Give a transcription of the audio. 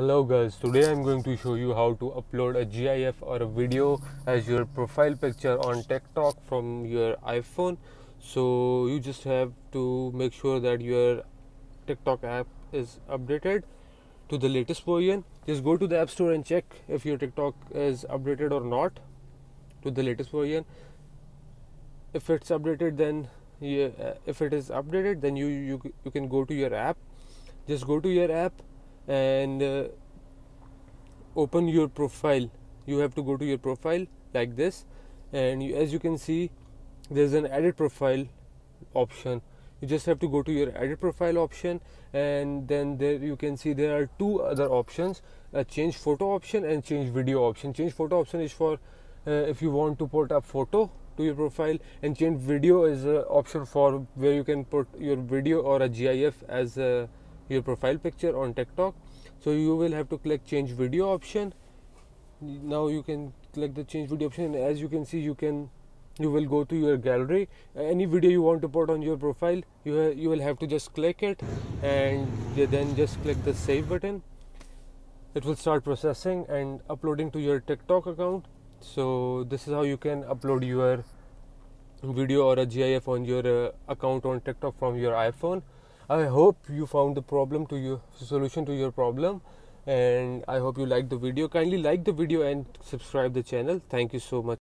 Hello guys, today I'm going to show you how to upload a GIF or a video as your profile picture on TikTok from your iPhone. So you just have to make sure that your TikTok app is updated to the latest version. Just go to the App Store and check if your TikTok is updated or not to the latest version. If it's updated, then yeah, uh, if it is updated, then you you you can go to your app. Just go to your app and uh, open your profile. You have to go to your profile like this. And you, as you can see there's an edit profile option. You just have to go to your edit profile option and then there you can see there are two other options a change photo option and change video option. Change photo option is for uh, if you want to put a photo to your profile and change video is an option for where you can put your video or a gif as a your profile picture on TikTok. So you will have to click change video option. Now you can click the change video option. And as you can see you can you will go to your gallery. Any video you want to put on your profile you you will have to just click it and then just click the save button. It will start processing and uploading to your TikTok account. So this is how you can upload your video or a GIF on your uh, account on TikTok from your iPhone I hope you found the problem to your solution to your problem. And I hope you liked the video. Kindly like the video and subscribe the channel. Thank you so much